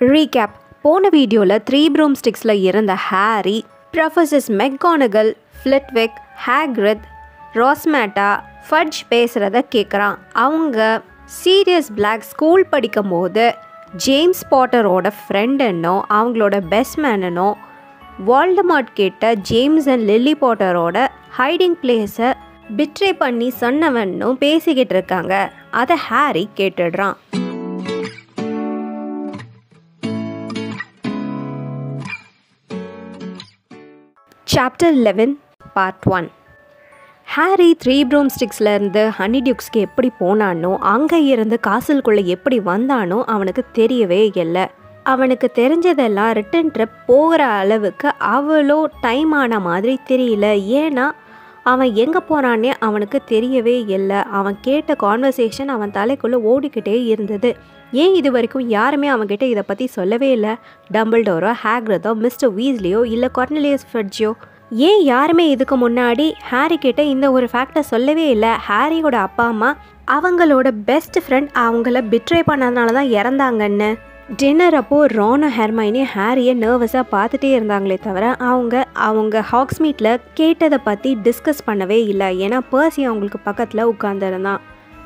Recap போன வீடியோவில் three broom ஸ்டிக்ஸில் இருந்த Harry professors McGonagall Flitwick Hagrid Rosmerta Fudge பேசுகிறத கேட்குறான் அவங்க சீரியஸ் பிளாக் ஸ்கூல் படிக்கும் போது ஜேம்ஸ் பாட்டரோட ஃப்ரெண்டுன்னோ அவங்களோட பெஸ்ட் மேனனோ வால்டமார்ட் கிட்ட ஜேம்ஸ் அண்ட் லில்லி பாட்டரோட ஹைடிங் பிளேஸை பிட்ரே பண்ணி சொன்னவன்னும் பேசிக்கிட்டு இருக்காங்க. அதை Harry கேட்டுடுறான். Chapter eleven part one Harry three broom ஸ்டிக்ஸ்லேருந்து ஹனி டியூக்ஸ்க்கு எப்படி போனானோ அங்கே இருந்து காசல்குள்ளே எப்படி வந்தானோ அவனுக்கு தெரியவே இல்லை. அவனுக்கு தெரிஞ்சதெல்லாம் ரிட்டன் ட்ரிப் போகிற அளவுக்கு அவ்வளோ டைம் ஆன மாதிரி தெரியல. ஏன்னா அவன் எங்கே போகிறானே அவனுக்கு தெரியவே இல்லை. அவன் கேட்ட கான்வர்சேஷன் அவன் தலைக்குள்ளே ஓடிக்கிட்டே இருந்தது. ஏன் இது வரைக்கும் யாருமே அவன்கிட்ட இதை பற்றி சொல்லவே இல்லை? டம்பிள்டோரோ ஹேக்ரதோ மிஸ்டர் வீஸ்லியோ இல்லை கொர்னலியஸ் ஃபெட்ஜியோ ஏன் யாருமே இதுக்கு முன்னாடி ஹாரி கிட்ட இந்த ஒரு ஃபேக்டை சொல்லவே இல்லை? ஹாரியோட அப்பா அம்மா அவங்களோட பெஸ்ட் ஃப்ரெண்ட் அவங்கள பிட்ரே பண்ணதுனால தான் இறந்தாங்கன்னு. டின்னர் அப்போது ரானோ ஹெர்மைனி ஹாரியை நர்வஸாக பார்த்துட்டே இருந்தாங்களே தவிர அவங்க அவங்க ஹாக்ஸ்மீட்டில் கேட்டதை பற்றி டிஸ்கஸ் பண்ணவே இல்லை. ஏன்னா பர்சி அவங்களுக்கு பக்கத்தில் உட்காந்துருந்தான்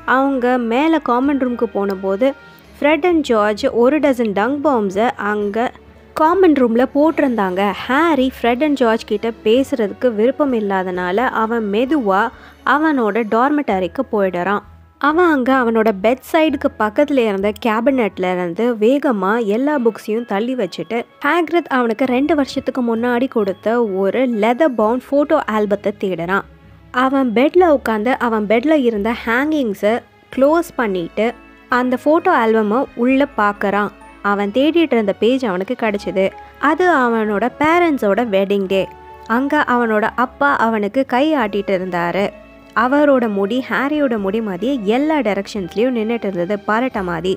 அவங்க மேலே காமன் ரூம்க்கு போனபோது ஃப்ரெட் அண்ட் ஜார்ஜ் ஒரு டசன் டங் பாம்ஸை அங்கே காமன் ரூமில் போட்டிருந்தாங்க. ஹாரி ஃப்ரெட் அண்ட் ஜார்ஜ் கிட்ட பேசுகிறதுக்கு விருப்பம் இல்லாதனால அவன் மெதுவாக அவனோட டார்மெட்டரிக்கு போயிடுறான். அவன் அங்கே அவனோட பெட் சைடுக்கு பக்கத்தில் இருந்த கேபினெட்ல இருந்து வேகமாக எல்லா புக்ஸையும் தள்ளி வச்சுட்டு ஹேக்ரத் அவனுக்கு ரெண்டு வருஷத்துக்கு முன்னாடி கொடுத்த ஒரு லெதர் பவுண்ட் ஃபோட்டோ ஆல்பத்தை தேடுறான். அவன் பெட்டில் உட்காந்து அவன் பெட்டில் இருந்த ஹேங்கிங்ஸை க்ளோஸ் பண்ணிட்டு அந்த ஃபோட்டோ ஆல்பமை உள்ளே பார்க்குறான் அவன் தேடிட்டு இருந்த பேஜ் அவனுக்கு கிடச்சிது. அது அவனோட பேரண்ட்ஸோட வெட்டிங் டே அங்கே அவனோட அப்பா அவனுக்கு கை ஆட்டிகிட்டு இருந்தார் அவரோட முடி ஹாரியோட முடி மாதிரி எல்லா டைரக்ஷன்ஸ்லேயும் நின்றுட்டு இருந்தது பாராட்ட மாதிரி.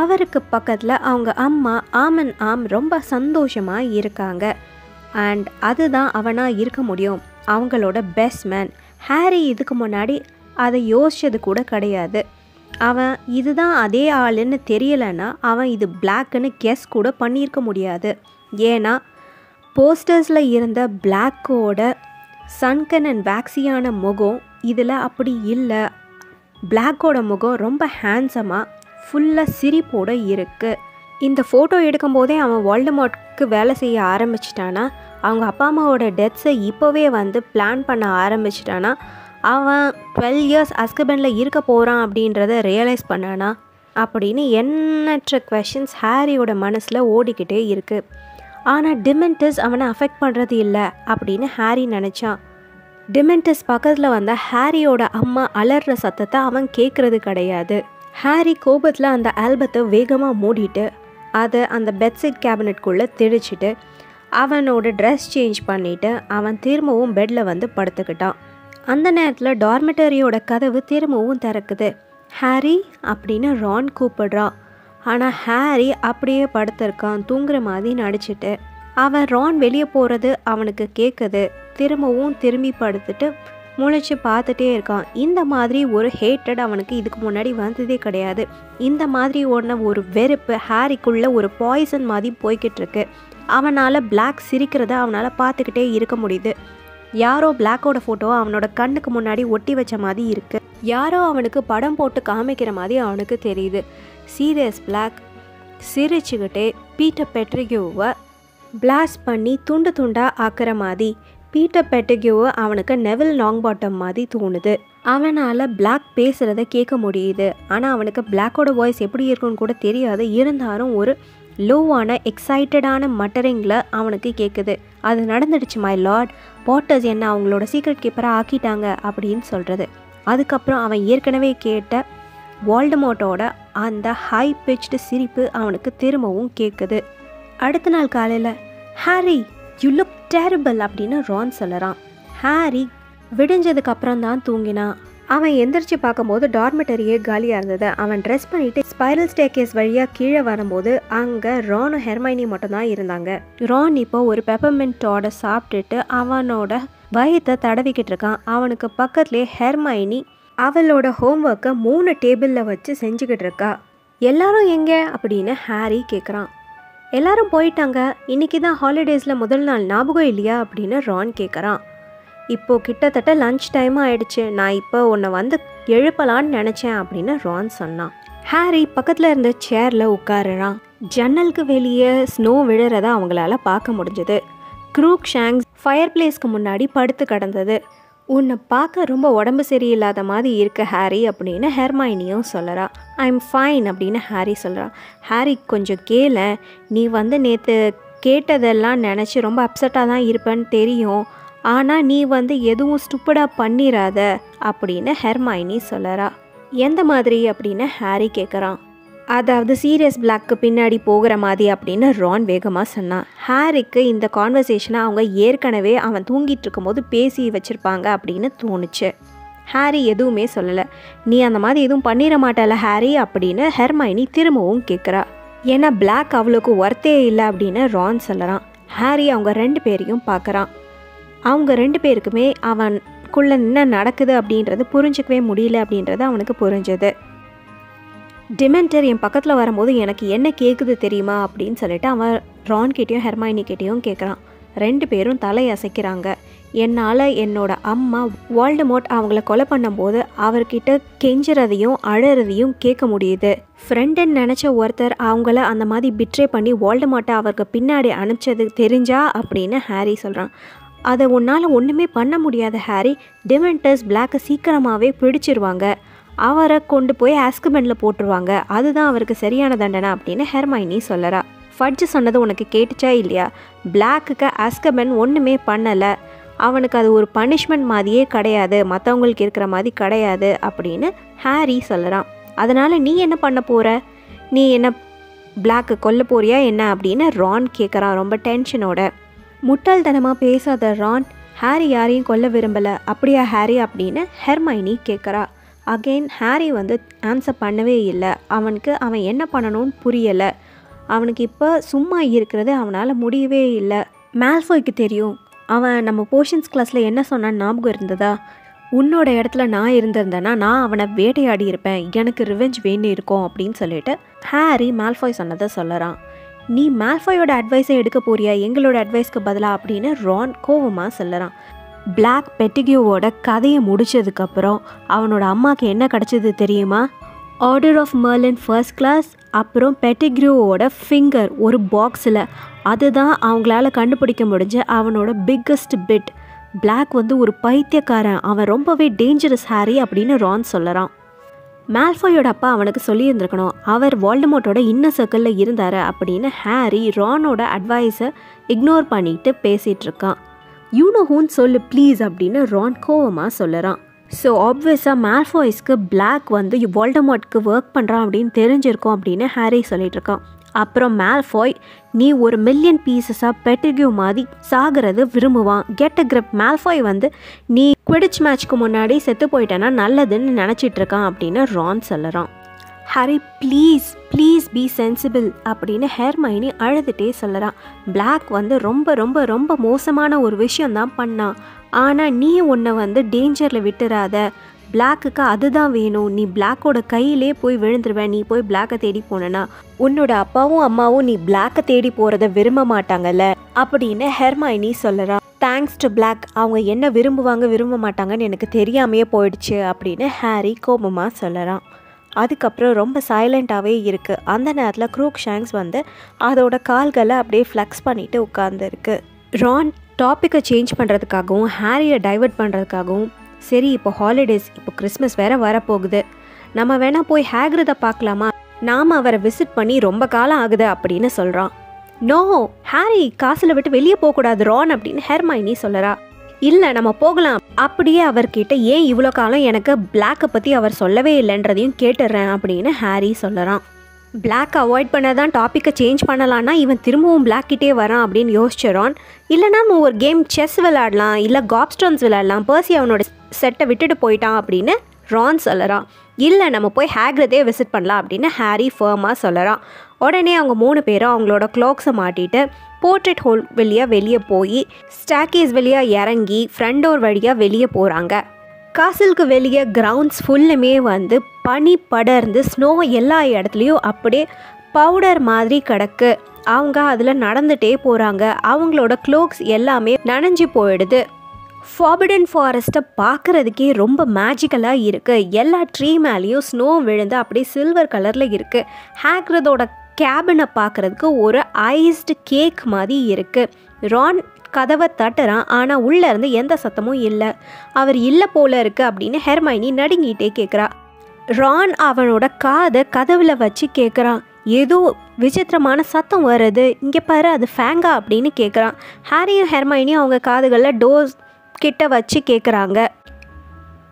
அவருக்கு பக்கத்தில் அவங்க அம்மா ஆமன் ஆம் ரொம்ப சந்தோஷமாக இருக்காங்க. அண்ட் அதுதான் அவனாக இருக்க முடியும். அவங்களோட பெஸ்ட் மேன் ஹாரி இதுக்கு முன்னாடி அதை யோசிச்சது கூட கிடையாது. அவன் இதுதான் அதே ஆளுன்னு தெரியலைன்னா அவன் இது பிளாக்குன்னு கெஸ் கூட பண்ணியிருக்க முடியாது. ஏன்னா போஸ்டர்ஸில் இருந்த பிளாக்கோட சன்கன் அண்ட் வேக்ஸியான முகம் இதில் அப்படி இல்லை. பிளாக்கோட முகம் ரொம்ப ஹேண்ட்ஸமாக ஃபுல்லாக சிரிப்போடு இருக்குது இந்த ஃபோட்டோ எடுக்கும்போதே அவன் வால்டமார்ட்க்கு வேலை செய்ய ஆரம்பிச்சிட்டானா அவங்க அப்பா அம்மாவோட டெத்ஸை இப்போவே வந்து பிளான் பண்ண ஆரம்பிச்சிட்டானா அவன் டுவெல் இயர்ஸ் அஸ்கபனில் இருக்க போகிறான் அப்படின்றத ரியலைஸ் பண்ணானா? அப்படின்னு எண்ணற்ற கொஷின்ஸ் ஹாரியோட மனசில் ஓடிக்கிட்டே இருக்குது ஆனால் டிமெண்டஸ் அவனை அஃபெக்ட் பண்ணுறது இல்லை அப்படின்னு ஹாரி நினச்சான். டிமெண்டஸ் பக்கத்தில் வந்த ஹாரியோட அம்மா அலற சத்தத்தை அவன் கேட்குறது கிடையாது. ஹாரி கோபத்தில் அந்த ஆல்பத்தை வேகமாக மூடிட்டு அதை அந்த பெட்ஷீட் கேபினெட்குள்ளே திணிச்சிட்டு அவனோட ட்ரெஸ் சேஞ்ச் பண்ணிவிட்டு அவன் திரும்பவும் பெட்டில் வந்து படுத்துக்கிட்டான். அந்த நேரத்தில் டார்மெட்டரியோட கதவு திரும்பவும் திறக்குது. ஹாரி அப்படின்னு ரான் கூப்பிடுறா. ஆனால் ஹாரி அப்படியே படுத்திருக்கான் தூங்குற மாதிரி நடிச்சிட்டு. அவன் ரான் வெளியே போகிறது அவனுக்கு கேட்குது திரும்பவும் திரும்பி படுத்துட்டு முளைச்சி பார்த்துட்டே இருக்கான். இந்த மாதிரி ஒரு ஹேட்டட் அவனுக்கு இதுக்கு முன்னாடி வந்ததே கிடையாது. இந்த மாதிரி ஒன்று ஒரு வெறுப்பு ஹாரிக்குள்ளே ஒரு பாய்சன் மாதிரி போய்கிட்டு இருக்கு. அவனால் பிளாக் சிரிக்கிறத அவனால் பார்த்துக்கிட்டே இருக்க முடியுது. யாரோ பிளாக்கோட ஃபோட்டோ அவனோட கண்ணுக்கு முன்னாடி ஒட்டி வச்ச மாதிரி இருக்குது யாரோ அவனுக்கு படம் போட்டு காமிக்கிற மாதிரி அவனுக்கு தெரியுது. சீரியஸ் பிளாக் சிரிச்சுக்கிட்டே பீட்டர் பெட்ரிகியூவை பிளாஸ்ட் பண்ணி துண்டு துண்டாக ஆக்கிற மாதிரி பீட்டர் பெட்டகியூவை அவனுக்கு நெவில் லாங் பாட்டம் மாதிரி தோணுது. அவனால் பிளாக் பேசுகிறத கேட்க முடியுது. ஆனால் அவனுக்கு பிளாக்கோட வாய்ஸ் எப்படி இருக்குன்னு கூட தெரியாது. இருந்தாலும் ஒரு லோவான எக்ஸைட்டடான மட்டரிங்கில் அவனுக்கு கேட்குது அது நடந்துடுச்சு மை லார்ட் பாட்டர்ஸ் என்ன அவங்களோட சீக்ரெட் கீப்பராக ஆக்கிட்டாங்க அப்படின்னு சொல்கிறது அதுக்கப்புறம் அவன் ஏற்கனவே கேட்ட வால்டமோட்டோட அந்த ஹை பிச்டு சிரிப்பு அவனுக்கு திரும்பவும் கேட்குது அடுத்த நாள் காலையில் ஹாரி யூ லுக் டேரபிள் அப்படின்னு ரான் சொல்லறான். ஹாரி விடிஞ்சதுக்கப்புறம் தான் தூங்கினான். அவன் எந்திரிச்சு பார்க்கும்போது டார்மெட்டரியே காலியாக இருந்தது. அவன் ட்ரெஸ் பண்ணிட்டு ஸ்பைரல் ஸ்டேக்கேஸ் வழியாக கீழே வரும்போது அங்கே ரானும் ஹெர்மைனி மட்டும்தான் இருந்தாங்க. ரான் இப்போ ஒரு பெப்பர்மெண்ட்டோட சாப்பிட்டுட்டு அவனோட வயத்தை தடவிக்கிட்டு இருக்கான். அவனுக்கு பக்கத்துலேயே ஹெர்மைனி அவளோட ஹோம்ஒர்க்கை மூணு டேபிளில் வச்சு செஞ்சுக்கிட்டு இருக்கா. எல்லாரும் எங்கே? அப்படின்னு ஹாரி கேட்குறான் எல்லாரும் போயிட்டாங்க. இன்னைக்கு தான் ஹாலிடேஸில் முதல் நாள் ஞாபகம் இல்லையா? அப்படின்னு ரான் கேட்குறான் இப்போது கிட்டத்தட்ட லஞ்ச் டைம் ஆயிடுச்சு. நான் இப்போ உன்னை வந்து எழுப்பலான்னு நினச்சேன் அப்படின்னு ரான் சொன்னான். ஹாரி பக்கத்தில் இருந்த சேரில் உட்காருறான். ஜன்னலுக்கு வெளியே ஸ்னோ விழுறத அவங்களால பார்க்க முடிஞ்சது. க்ரூக் ஷாங்ஸ் ஃபயர் பிளேஸ்க்கு முன்னாடி படுத்து கிடந்தது. உன்னை பார்க்க ரொம்ப உடம்பு சரியில்லாத மாதிரி இருக்க ஹாரி அப்படின்னு ஹெர்மைனியும் சொல்லறா ஐ எம் ஃபைன் அப்படின்னு ஹாரி சொல்கிறா ஹாரி கொஞ்சம் கேள. நீ வந்து நேற்று கேட்டதெல்லாம் நினச்சி ரொம்ப அப்செட்டாக தான் இருப்பேன்னு தெரியும். ஆனால் நீ வந்து எதுவும் ஸ்டுப்படாக பண்ணிடாத அப்படின்னு ஹெர்மாயினி சொல்லறா. எந்த மாதிரி அப்படின்னு ஹாரி கேட்குறான் அதாவது சீரியஸ் பிளாக்கு பின்னாடி போகிற மாதிரி அப்படின்னு ரான் வேகமாக சொன்னான். ஹாரிக்கு இந்த கான்வர்சேஷனை அவங்க ஏற்கனவே அவன் தூங்கிட்டு இருக்கும்போது பேசி வச்சுருப்பாங்க அப்படின்னு தோணுச்சு. ஹாரி எதுவுமே சொல்லலை. நீ அந்த மாதிரி எதுவும் பண்ணிட மாட்டல ஹாரி அப்படின்னு ஹெர்மைனி திரும்பவும் கேட்குறா ஏன்னா பிளாக் அவளுக்கு ஒர்த்தே இல்லை அப்படின்னு ரான் சொல்லறான். ஹாரி அவங்க ரெண்டு பேரையும் பார்க்குறான் அவங்க ரெண்டு பேருக்குமே அவனுக்குள்ள என்ன நடக்குது அப்படின்றது புரிஞ்சிக்கவே முடியல அப்படின்றது அவனுக்கு புரிஞ்சது. டிமெண்டர் என் பக்கத்தில் வரும்போது எனக்கு என்ன கேட்குது தெரியுமா அப்படின்னு சொல்லிட்டு அவன் ரான் கிட்டேயும் கேட்குறான் ரெண்டு பேரும் தலை அசைக்கிறாங்க. என்னால் என்னோட அம்மா வால்டமோட் அவங்கள கொலை பண்ணும்போது அவர்கிட்ட கெஞ்சுறதையும் அழறதையும் கேட்க முடியுது. ஃப்ரெண்டுன்னு நினச்ச ஒருத்தர் அவங்கள அந்த மாதிரி பிட்ரே பண்ணி வால்டமோட்டை அவருக்கு பின்னாடி அனுப்பிச்சது தெரிஞ்சா அப்படின்னு ஹாரி சொல்கிறான் அதை உன்னால் ஒன்றுமே பண்ண முடியாத ஹாரி டிமெண்டர்ஸ் பிளாக்கை சீக்கிரமாகவே பிடிச்சிருவாங்க. அவரை கொண்டு போய் ஆஸ்கமெண்டில் போட்டுருவாங்க. அதுதான் அவருக்கு சரியான தண்டனை அப்படின்னு ஹெர்மைனி சொல்லறா. ஃபட்ஜ் சொன்னது உனக்கு கேட்டுச்சா இல்லையா? பிளாக்குக்கு ஆஸ்கமென் ஒன்றுமே பண்ணலை. அவனுக்கு அது ஒரு பனிஷ்மெண்ட் மாதிரியே கிடையாது. மற்றவங்களுக்கு இருக்கிற மாதிரி கிடையாது அப்படின்னு ஹாரி சொல்லறான் அதனால் நீ என்ன பண்ண போகிற நீ என்ன பிளாக்கு கொல்ல போறியா என்ன அப்படின்னு ரான் கேட்குறான் ரொம்ப டென்ஷனோட முட்டாள்தனமாக பேசாத ரான் ஹாரி யாரையும் கொல்ல விரும்பலை. அப்படியா ஹாரி அப்படின்னு ஹெர்மைனி கேட்குறா. அகெயின் ஹாரி வந்து ஆன்சர் பண்ணவே இல்லை. அவனுக்கு அவன் என்ன பண்ணணும்னு புரியலை. அவனுக்கு இப்போ சும்மா இருக்கிறது அவனால் முடியவே இல்லை. மேல்ஃபாய்க்கு தெரியும். அவன் நம்ம போர்ஷன்ஸ் கிளாஸில் என்ன சொன்னான்னு ஞாபகம் இருந்ததா? உன்னோட இடத்துல நான் இருந்திருந்தேன்னா நான் அவனை வேட்டையாடி இருப்பேன். எனக்கு ரிவெஞ்ச் வேண்டி இருக்கும் அப்படின்னு சொல்லிட்டு ஹாரி மேல்ஃபாய் சொன்னதை சொல்லறான். நீ மேல்ஃபாயோட அட்வைஸை எடுக்க போறியா? எங்களோட அட்வைஸ்க்கு பதிலாக அப்படின்னு ரான் கோவமாக சொல்லறான். பிளாக் பெட்டிகியூவோட கதையை முடிச்சதுக்கப்புறம் அவனோட அம்மாவுக்கு என்ன கிடச்சது தெரியுமா? Order of Merlin first class அப்புறம் பெட்டிக்ரூவோட ஃபிங்கர் ஒரு பாக்ஸில் அதுதான் அவங்களால கண்டுபிடிக்க முடிஞ்ச அவனோட பிக்கஸ்ட் பிட் பிளாக் வந்து ஒரு பைத்தியக்காரன். அவன் ரொம்பவே டேஞ்சரஸ் ஹாரி அப்படின்னு ரான் சொல்லறான். மேல்ஃபாயோட அப்பா அவனுக்கு சொல்லியிருந்திருக்கணும் அவர் வால்டமோட்டோட இன்ன சர்க்கிளில் இருந்தார் அப்படின்னு ஹாரி ரானோட அட்வைஸை இக்னோர் பண்ணிட்டு பேசிகிட்டு இருக்கான் யூனோஹூன் சொல்லு ப்ளீஸ் அப்படின்னு ரான் கோவமாக சொல்லுறான். ஸோ ஆப்வியஸாக மேல்ஃபாய்ஸ்க்கு பிளாக் வந்து வால்டமோட்க்கு ஒர்க் பண்ணுறான் அப்படின்னு தெரிஞ்சிருக்கும் அப்படின்னு ஹாரி சொல்லிட்டு இருக்கான் அப்புறம் மேல்ஃபாய் நீ ஒரு மில்லியன் பீசஸாக பெட்டிகியூ மாதிரி சாகிறது விரும்புவான். கெட் அ கிரிப் மேல்ஃபாய் வந்து நீ குவிடிச் மேட்ச்க்கு முன்னாடி செத்து போயிட்டேன்னா நல்லதுன்னு நினச்சிட்டு இருக்கான் அப்படின்னு Ron சொல்லுறான் Harry please please be sensible அப்படின்னு ஹெர்மைனி அழுதுகிட்டே சொல்லுறான் பிளாக் வந்து ரொம்ப ரொம்ப ரொம்ப மோசமான ஒரு விஷயந்தான் பண்ணான். ஆனால் நீ உன்னை வந்து டேஞ்சரில் விட்டுறாத. பிளாக்குக்கு அதுதான் வேணும். நீ பிளாக்கோட கையிலே போய் விழுந்துருவேன் நீ போய் பிளாக்கை தேடி போனனா உன்னோட அப்பாவும் அம்மாவும் நீ பிளாக்கை தேடி போகிறத விரும்ப மாட்டாங்கல்ல அப்படின்னு ஹெர்மைனி சொல்லுறான் தேங்க்ஸ் டு பிளாக் அவங்க என்ன விரும்புவாங்க விரும்ப மாட்டாங்கன்னு எனக்கு தெரியாமையே போயிடுச்சு அப்படின்னு ஹாரி கோபமாக சொல்லறான். அதுக்கப்புறம் ரொம்ப சைலண்ட்டாகவே இருக்குது அந்த நேரத்தில் க்ரூக் ஷேங்ஸ் வந்து அதோட கால்களை அப்படியே ஃப்ளக்ஸ் பண்ணிட்டு உட்காந்துருக்கு ரான் டாப்பிக்கை சேஞ்ச் பண்ணுறதுக்காகவும் ஹாரியை டைவர்ட் பண்ணுறதுக்காகவும் சரி இப்போ ஹாலிடேஸ் இப்போ கிறிஸ்மஸ் வேற வரப்போகுது. நம்ம வேணால் போய் ஹேக்ரதை பார்க்கலாமா? நாம் அவரை விசிட் பண்ணி ரொம்ப காலம் ஆகுது அப்படின்னு சொல்கிறான் நோ ஹாரி காசில் விட்டு வெளியே போகக்கூடாது ரான் அப்படின்னு ஹெர்மைனி சொல்லறா. இல்லை நம்ம போகலாம். அப்படியே அவர்கிட்ட ஏன் இவ்வளோ காலம் எனக்கு பிளாக்கை பற்றி அவர் சொல்லவே இல்லைன்றதையும் கேட்டுடுறேன் அப்படின்னு ஹாரி சொல்லறான். பிளாக் அவாய்ட் பண்ண தான் டாப்பிக்கை சேஞ்ச் பண்ணலான்னா இவன் திரும்பவும் பிளாக்கிட்டே வரான் அப்படின்னு யோசிச்சிடறான் இல்லைனா நம்ம ஒரு கேம் செஸ் விளாடலாம் இல்லை காப்ஸ்டோன்ஸ் விளாடலாம் பர்சி அவனோட செட்டை விட்டுட்டு போயிட்டான் அப்படின்னு ரான் சொல்லறான். இல்லை நம்ம போய் ஹேக்ரதே விசிட் பண்ணலாம் அப்படின்னு ஹாரி ஃபர்மாக சொல்லறான். உடனே அவங்க மூணு பேரும் அவங்களோட க்ளாக்ஸை மாட்டிட்டு போர்ட்ரேட் ஹோல் வழியாக வெளியே போய் ஸ்டாக்கேஸ் வழியாக இறங்கி ஃப்ரண்ட் டோர் வழியாக வெளியே போகிறாங்க காசலுக்கு வெளியே கிரவுண்ட்ஸ் ஃபுல்லுமே வந்து பனி படர்ந்து ஸ்னோ எல்லா இடத்துலையும் அப்படியே பவுடர் மாதிரி கிடக்கு. அவங்க அதில் நடந்துகிட்டே போகிறாங்க அவங்களோட க்ளோக்ஸ் எல்லாமே நனைஞ்சு போயிடுது. ஃபாபிடன் ஃபாரஸ்ட்டை பார்க்குறதுக்கே ரொம்ப மேஜிக்கலாக இருக்குது எல்லா ட்ரீ மேலேயும் ஸ்னோ விழுந்து அப்படியே சில்வர் கலரில் இருக்குது ஹேக்ரதோட கேபினை பார்க்குறதுக்கு ஒரு ஐஸ்டு கேக் மாதிரி இருக்குது ரான் கதவை தட்டுறான் ஆனால் உள்ளே இருந்து எந்த சத்தமும் இல்லை. அவர் இல்லை போல இருக்குது அப்படின்னு ஹெர்மைனி நடுங்கிட்டே கேட்குறா ரான் அவனோட காதை கதவில் வச்சு கேட்குறான் ஏதோ விசித்திரமான சத்தம் வருது. இங்கே பாரு அது ஃபேங்கா அப்படின்னு கேட்குறான் ஹாரியும் ஹெர்மைனியும் அவங்க காதுகளில் டோஸ் கிட்ட வச்சு கேட்குறாங்க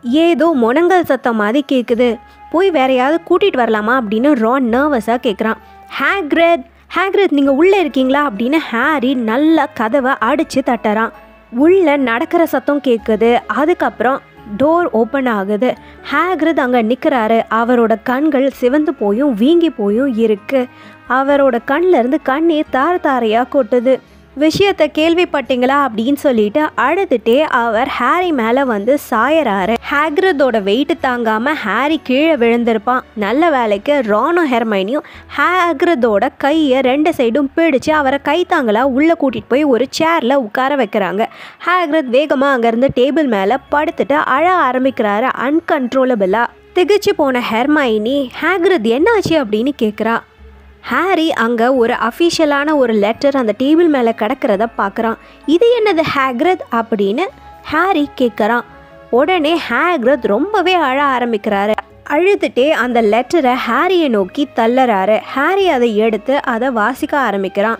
ஏதோ முனங்கல் சத்தம் மாதிரி கேட்குது போய் வேறையாவது கூட்டிகிட்டு வரலாமா அப்படின்னு ரான் நர்வஸாக கேட்குறான் ஹேக்ரெட் ஹேக்ரத் நீங்கள் உள்ளே இருக்கீங்களா? அப்படின்னு ஹாரி நல்லா கதவை அடித்து தட்டுறான். உள்ளே நடக்கிற சத்தம் கேட்குது. அதுக்கப்புறம் டோர் ஓப்பன் ஆகுது. ஹேக்ரத் அங்கே நிற்கிறாரு அவரோட கண்கள் சிவந்து போயும் வீங்கி போயும் இருக்குது அவரோட கண்ணில் இருந்து கண்ணீர் தார தாரையாக கொட்டுது. விஷயத்தை கேள்விப்பட்டீங்களா அப்படின்னு சொல்லிட்டு அழுதுட்டே அவர் ஹாரி மேலே வந்து சாயறாரு. ஹேக்ரதோட வெயிட் தாங்காமல் ஹாரி கீழே விழுந்திருப்பான். நல்ல வேலைக்கு ரானோ ஹெர்மைனியும் ஹேக்ரதோட கையை ரெண்டு சைடும் பிடிச்சு அவரை கைத்தாங்களா உள்ளே கூட்டிகிட்டு போய் ஒரு சேரில் உட்கார வைக்கிறாங்க. ஹேக்ரத் வேகமாக அங்கேருந்து டேபிள் மேலே படுத்துட்டு அழ ஆரம்பிக்கிறாரு அன்கன்ட்ரோலபிளாக திகைச்சு போன ஹெர்மைனி ஹேக்ரத் என்னாச்சு? அப்படின்னு கேட்குறா ஹாரி அங்கே ஒரு அஃபிஷியலான ஒரு லெட்டர் அந்த டேபிள் மேலே கிடக்கிறத பார்க்குறான் இது என்னது ஹேக்ரத் அப்படின்னு ஹாரி கேட்குறான் உடனே ஹேக்ரத் ரொம்பவே அழ ஆரம்பிக்கிறாரு. அழுதுட்டே அந்த லெட்டரை ஹாரியை நோக்கி தள்ளுறாரு. ஹாரி அதை எடுத்து அதை வாசிக்க ஆரம்பிக்கிறான்.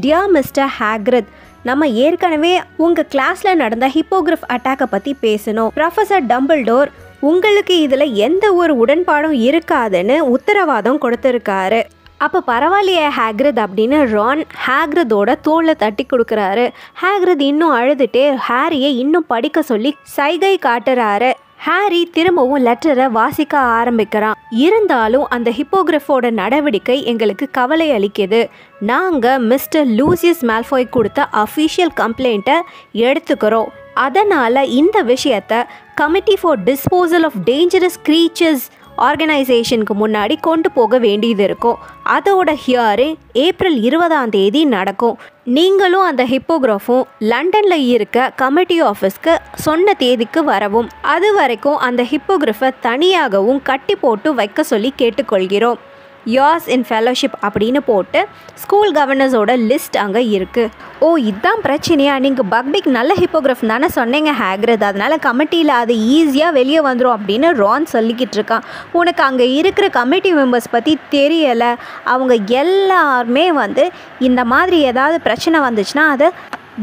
டியா மிஸ்டர் ஹேக்ரத் நம்ம ஏற்கனவே உங்கள் கிளாஸில் நடந்த ஹிப்போகிராஃப் அட்டாக்கை பற்றி பேசணும் ப்ரொஃபஸர் டம்பிள்டோர் உங்களுக்கு இதில் எந்த ஒரு உடன்பாடும் இருக்காதுன்னு உத்தரவாதம் கொடுத்துருக்காரு. அப்போ பரவாயில்லையே ஹேக்ரத் அப்படின்னு ரான் ஹேக்ரதோட தோலை தட்டி கொடுக்குறாரு. ஹேக்ரத் இன்னும் அழுதுட்டே ஹாரியை இன்னும் படிக்க சொல்லி சைகை காட்டுறாரு. ஹாரி திரும்பவும் லெட்டரை வாசிக்க ஆரம்பிக்கிறான். இருந்தாலும் அந்த ஹிப்போகிராஃபோட நடவடிக்கை எங்களுக்கு கவலை அளிக்குது. நாங்கள் மிஸ்டர் லூசியஸ் மேல்ஃபாய் கொடுத்த அஃபிஷியல் கம்ப்ளைண்ட்டை எடுத்துக்கிறோம். அதனால் இந்த விஷயத்தை Committee for Disposal of Dangerous Creatures ஆர்கனைசேஷனுக்கு முன்னாடி கொண்டு போக வேண்டியது இருக்கும் அதோட ஹியரிங் ஏப்ரல் இருபதாம் தேதி நடக்கும். நீங்களும் அந்த ஹிப்போகிராஃபும் லண்டனில் இருக்க கமிட்டி ஆஃபீஸ்க்கு சொன்ன தேதிக்கு வரவும். அது வரைக்கும் அந்த ஹிப்போகிராஃபை தனியாகவும் கட்டி போட்டு வைக்க சொல்லி கேட்டுக்கொள்கிறோம். யாஸ் இன் ஃபெலோஷிப் அப்படின்னு போட்டு ஸ்கூல் கவர்னர்ஸோட லிஸ்ட் அங்கே இருக்குது ஓ இதுதான் பிரச்சனையா? நீங்கள் பக்பிக் நல்ல ஹிப்போகிராஃப் தானே சொன்னீங்க ஹேக்ரத். அதனால் கமிட்டியில் அது ஈஸியாக வெளியே வந்துடும் அப்படின்னு ரான் சொல்லிக்கிட்டு இருக்கான். உனக்கு அங்கே இருக்கிற கமிட்டி மெம்பர்ஸ் பற்றி தெரியலை. அவங்க எல்லாருமே வந்து இந்த மாதிரி ஏதாவது பிரச்சனை வந்துச்சுன்னா அதை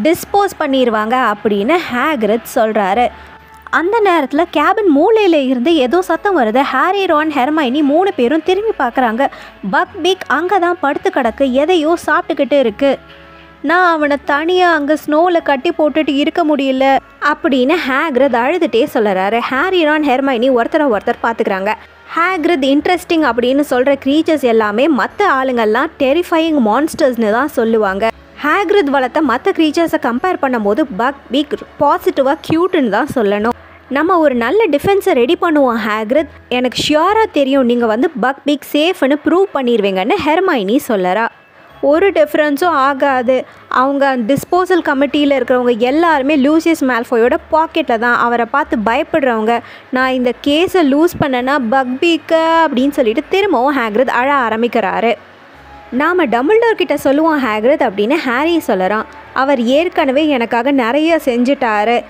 டிஸ்போஸ் பண்ணிடுவாங்க அப்படின்னு ஹேக்ரத் சொல்கிறாரு அந்த நேரத்தில் கேபின் மூலையில் இருந்து ஏதோ சத்தம் வருது. ஹாரி ரான் ஹெர்மைனி மூணு பேரும் திரும்பி பார்க்குறாங்க. பக் பிக் அங்கே தான் படுத்து கிடக்கு. எதையோ சாப்பிட்டுக்கிட்டு இருக்கு. நான் அவனை தனியாக அங்கே ஸ்னோவில் கட்டி போட்டுட்டு இருக்க முடியல அப்படின்னு ஹேக்ரத் அழுதுகிட்டே சொல்லுறாரு ஹாரி ரான் ஹெர்மைனி ஒருத்தரை ஒருத்தர் பார்த்துக்கிறாங்க. ஹேக்ரத் இன்ட்ரெஸ்டிங் அப்படின்னு சொல்கிற க்ரீச்சர்ஸ் எல்லாமே மற்ற ஆளுங்கள்லாம் டெரிஃபையிங் மான்ஸ்டர்ஸ்னு தான் சொல்லுவாங்க. ஹேக்ரத் வளர்த்த மற்ற க்ரீச்சர்ஸை கம்பேர் பண்ணும்போது பக் பிக் பாசிட்டிவாக க்யூட்டுன்னு தான் சொல்லணும். நம்ம ஒரு நல்ல டிஃபென்ஸை ரெடி பண்ணுவோம் ஹேக்ரத் எனக்கு ஷியோராக தெரியும் நீங்கள் வந்து பக் பிக் சேஃப்னு ப்ரூவ் பண்ணிடுவீங்கன்னு ஹெர்மைனி சொல்லறா. ஒரு டிஃப்ரென்ஸும் ஆகாது. அவங்க டிஸ்போசல் கமிட்டியில் இருக்கிறவங்க எல்லாருமே லூசியஸ் மேல்ஃபோயோட பாக்கெட்டில் தான். அவரை பார்த்து பயப்படுறவங்க நான் இந்த கேஸை லூஸ் பண்ணேன்னா பக்பீக்க அப்படின்னு சொல்லிட்டு திரும்பவும் ஹேக்ரத் அழ ஆரம்பிக்கிறாரு. நாம் டம்பிள்டோர் கிட்ட சொல்லுவோம் ஹேக்ரத் அப்படின்னு ஹாரி சொல்லறான். அவர் ஏற்கனவே எனக்காக நிறைய செஞ்சுட்டாரு.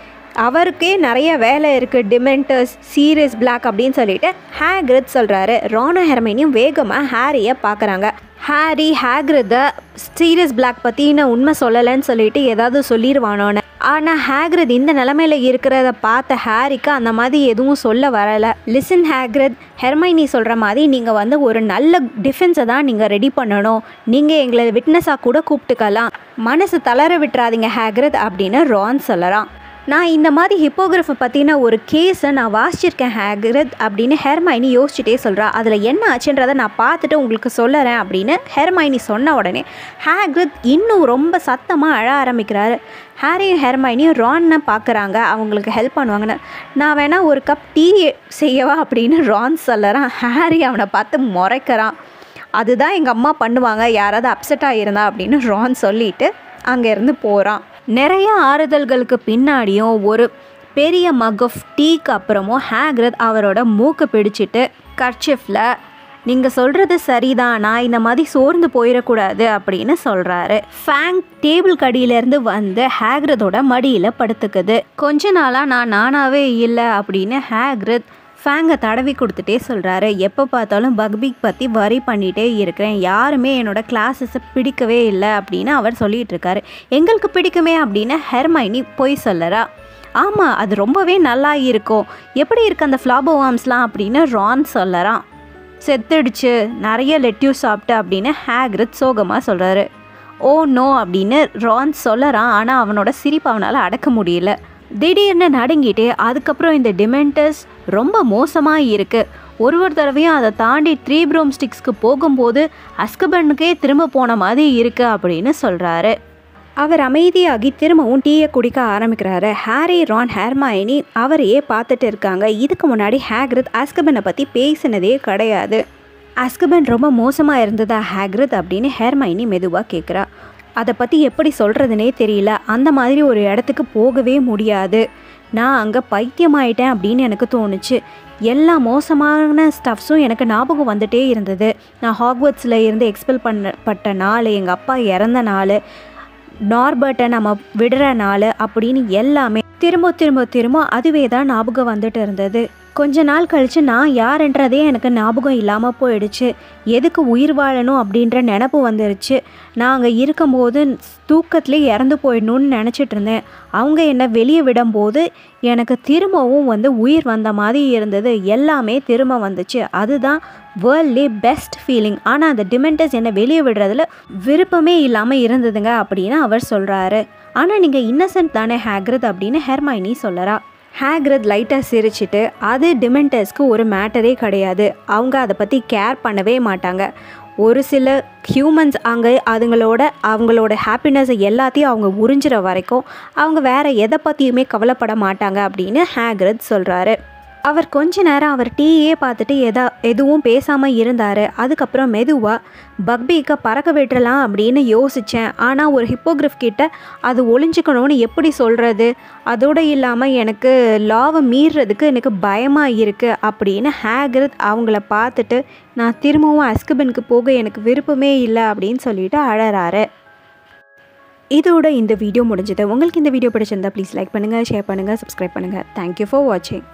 அவருக்கே நிறைய வேலை இருக்குது டிமெண்டர்ஸ் சீரியஸ் பிளாக் அப்படின்னு சொல்லிட்டு ஹேக்ரத் சொல்கிறாரு ரானோ ஹெர்மைனியும் வேகமாக ஹாரியை பார்க்குறாங்க. ஹாரி ஹேக்ரதை சீரியஸ் பிளாக் பற்றின உண்மை சொல்லலைன்னு சொல்லிட்டு ஏதாவது சொல்லிடுவானோன்னு ஆனால் ஹேக்ரத் இந்த நிலமையில இருக்கிறத பார்த்த ஹாரிக்கு அந்த மாதிரி எதுவும் சொல்ல வரலை. லிசன் ஹேக்ரத் ஹெர்மைனி சொல்கிற மாதிரி நீங்கள் வந்து ஒரு நல்ல டிஃபென்ஸை தான் நீங்கள் ரெடி பண்ணணும். நீங்கள் எங்களை விட்னஸாக கூட கூப்பிட்டுக்கலாம். மனசு தளர விட்டுறாதீங்க ஹேக்ரத் அப்படின்னு ரான் சொல்லலாம் நான் இந்த மாதிரி ஹிப்போகிராஃபை பற்றின ஒரு கேஸை நான் வாசிச்சிருக்கேன் ஹேக்ரத் அப்படின்னு ஹெர்மைனி யோசிச்சுட்டே சொல்கிறா அதில் என்ன ஆச்சுன்றதை நான் பார்த்துட்டு உங்களுக்கு சொல்லறேன் அப்படின்னு ஹெர்மைனி சொன்ன உடனே ஹேக்ரத் இன்னும் ரொம்ப சத்தமாக அழ ஆரம்பிக்கிறாரு. ஹாரியும் ஹெர்மைனியும் ரான்னை பார்க்குறாங்க அவங்களுக்கு ஹெல்ப் பண்ணுவாங்கன்னு. நான் வேணால் ஒரு கப் டீ செய்யவா அப்படின்னு ரான் சொல்லறான். ஹாரி அவனை பார்த்து முறைக்கிறான். அதுதான் எங்கள் அம்மா பண்ணுவாங்க யாராவது அப்செட்டாக இருந்தா அப்படின்னு ரான் சொல்லிட்டு அங்கேருந்து போகிறான் நிறைய ஆறுதல்களுக்கு பின்னாடியும் ஒரு பெரிய மக் ஆஃப் டீக்கு அப்புறமும் ஹேக்ரத் அவரோட மூக்கு பிடிச்சிட்டு கர்ச்சிஃபில் நீங்கள் சொல்கிறது சரிதான்? நான் இந்த மாதிரி சோர்ந்து போயிடக்கூடாது அப்படின்னு சொல்கிறாரு ஃபேங் டேபிள் கடியிலேருந்து வந்து ஹேக்ரதோட மடியில் படுத்துக்குது. கொஞ்ச நாளாக நான் நானாவே இல்லை அப்படின்னு ஹேக்ரத் ஃபேங்கை தடவி கொடுத்துட்டே சொல்கிறாரு எப்போ பார்த்தாலும் பக்பீக் பற்றி வரி பண்ணிகிட்டே இருக்கிறேன். யாருமே என்னோட கிளாஸஸை பிடிக்கவே இல்லை அப்படின்னு அவர் சொல்லிகிட்டு இருக்காரு. எங்களுக்கு பிடிக்குமே அப்படின்னு ஹெர்மைனி பொய் சொல்லறா. ஆமாம் அது ரொம்பவே நல்லா இருக்கும். எப்படி இருக்கு அந்த ஃப்ளாபோ வார்ம்ஸ்லாம் அப்படின்னு ரான் சொல்லறான் செத்துடுச்சு நிறைய லெட்யூஸ் சாப்பிட்டு அப்படின்னு ஹேக்ரித் சோகமாக சொல்கிறாரு ஓ oh நோ அப்படின்னு ரான் சொல்லறான் ஆனால் அவனோட சிரிப்பு அவனால் அடக்க முடியல. திடீர்னு நடுங்கிட்டு அதுக்கப்புறம் இந்த டிமெண்டஸ் ரொம்ப மோசமாக இருக்குது ஒரு ஒரு தடவையும் அதை தாண்டி த்ரீ ப்ரோம் ஸ்டிக்ஸ்க்கு போகும்போது அஸ்கபனுக்கே திரும்ப போன மாதிரி இருக்குது அப்படின்னு சொல்கிறாரு அவர் அமைதியாகி திரும்பவும் டீயை குடிக்க ஆரம்பிக்கிறாரு. ஹாரி ரான் ஹேர்மாயினி அவரையே பார்த்துட்டு இருக்காங்க. இதுக்கு முன்னாடி ஹேக்ரித் அஸ்கபனை பற்றி பேசினதே கிடையாது. அஸ்கபன் ரொம்ப மோசமாக இருந்ததா ஹேக்ரித் அப்படின்னு ஹேர்மாயினி மெதுவாக கேட்குறா அதை பற்றி எப்படி சொல்கிறதுனே தெரியல. அந்த மாதிரி ஒரு இடத்துக்கு போகவே முடியாது. நான் அங்கே பைத்தியமாயிட்டேன் அப்படின்னு எனக்கு தோணுச்சு. எல்லா மோசமான ஸ்டஃப்ஸும் எனக்கு ஞாபகம் வந்துட்டே இருந்தது. நான் ஹாக்வர்ட்ஸில் இருந்து எக்ஸ்பெல் பண்ணப்பட்ட நாள் எங்கள் அப்பா இறந்த நாள் நார்பர்ட்டை நம்ம விடுற நாள் அப்படின்னு எல்லாமே திரும்ப திரும்ப திரும்ப அதுவே தான் ஞாபகம் வந்துட்டு இருந்தது. கொஞ்ச நாள் கழித்து நான் யாருன்றதே எனக்கு ஞாபகம் இல்லாமல் போயிடுச்சு. எதுக்கு உயிர் வாழணும் அப்படின்ற நினப்பு வந்துருச்சு. நான் அங்கே இருக்கும்போது தூக்கத்துலேயே இறந்து போயிடணும்னு நினச்சிட்டு இருந்தேன். அவங்க என்னை வெளியே விடும்போது எனக்கு திரும்பவும் வந்து உயிர் வந்த மாதிரி இருந்தது. எல்லாமே திரும்ப வந்துச்சு. அதுதான் வேர்ல்ட்லே பெஸ்ட் ஃபீலிங் ஆனால் அந்த டிமெண்டஸ் என்னை வெளியே விடுறதுல விருப்பமே இல்லாமல் இருந்ததுங்க அப்படின்னு அவர் சொல்கிறாரு ஆனால் நீங்கள் இன்னசென்ட் தானே ஹேக்ரத் அப்படின்னு ஹெர்மைனி சொல்லறா. ஹேக்ரத் லைட்டாக சிரிச்சிட்டு அது டிமெண்டர்ஸ்க்கு ஒரு மேட்டரே கிடையாது. அவங்க அதை பற்றி கேர் பண்ணவே மாட்டாங்க. ஒரு சில ஹியூமன்ஸ் அங்கே அதுங்களோட அவங்களோட ஹாப்பினஸ் எல்லாத்தையும் அவங்க உறிஞ்சிற வரைக்கும் அவங்க வேறு எதை பற்றியுமே கவலைப்பட மாட்டாங்க அப்படின்னு ஹேக்ரத் சொல்கிறாரு அவர் கொஞ்ச நேரம் அவர் டீயே பார்த்துட்டு எதா எதுவும் பேசாமல் இருந்தார். அதுக்கப்புறம் மெதுவாக பக்பீக்கை பறக்க விட்டுறலாம் அப்படின்னு யோசித்தேன் ஆனால் ஒரு ஹிப்போகிரிஃப் கிட்ட அது ஒளிஞ்சுக்கணும்னு எப்படி சொல்கிறது அதோடு இல்லாமல் எனக்கு லாவை மீறுறதுக்கு எனக்கு பயமாக இருக்குது அப்படின்னு ஹேக்ரத் அவங்கள பார்த்துட்டு நான் திரும்பவும் அஸ்கபனுக்கு போக எனக்கு விருப்பமே இல்லை அப்படின்னு சொல்லிட்டு அழறாரு. இதோட இந்த வீடியோ முடிஞ்சது. உங்களுக்கு இந்த வீடியோ பிடிச்சிருந்தா ப்ளீஸ் லைக் பண்ணுங்கள் ஷேர் பண்ணுங்கள் சப்ஸ்கிரைப் பண்ணுங்கள் தேங்க்யூ ஃபார் வாட்சிங்